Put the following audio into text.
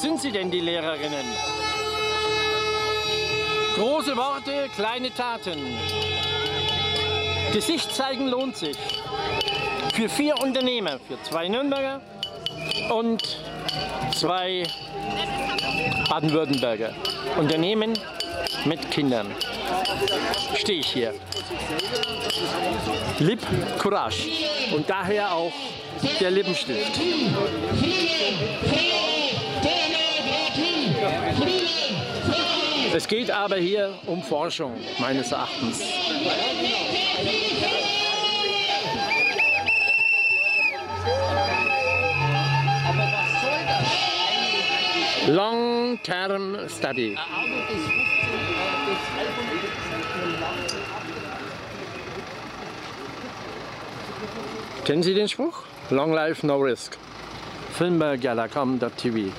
sie denn, die Lehrerinnen? Große Worte, kleine Taten. Gesicht zeigen lohnt sich. Für vier Unternehmer, für zwei Nürnberger und zwei Baden-Württemberger. Unternehmen mit Kindern. Stehe ich hier. Lip Courage. Und daher auch der Lippenstift. Es geht aber hier um Forschung, meines Erachtens. Long-Term Study. Kennen Sie den Spruch? Long Life, No Risk. Filmberg.com.tv